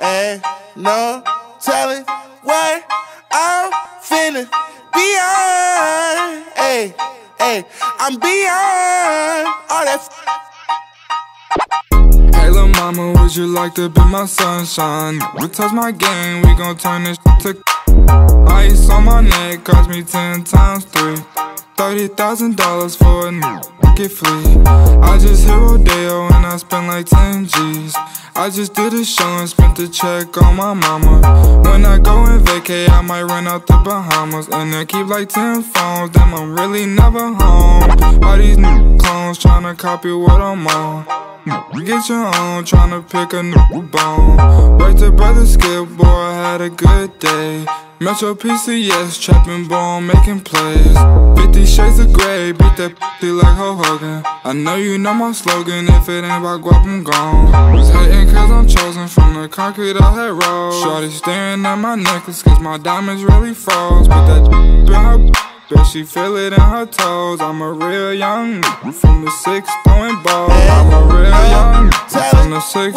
Ain't no telling what I'm feeling beyond. Hey, hey, I'm beyond all that. Hey, little mama, would you like to be my sunshine? We touch my game, we gon' turn this to ice on my neck, cost me ten times three. Thirty thousand dollars for a new get flea. I just hit Rodeo I spent like 10 G's. I just did a show and spent the check on my mama. When I go and vacay, I might run out the Bahamas. And I keep like 10 phones, damn, I'm really never home. All these new clones tryna copy what I'm on. Get your own, tryna pick a new bone. Right to brother Skip, boy, I had a good day. Metro PCS, trapping bone, making plays. 50 shades gray, beat that pussy like Hulk Hogan. I know you know my slogan, if it ain't about guap, I'm gone. Was hating cause I'm chosen from the concrete I had rolled. Shorty staring at my necklace cause my diamonds really froze. Put that in her Bet she feel it in her toes. I'm a real young from the six throwing balls. I'm a real young from the six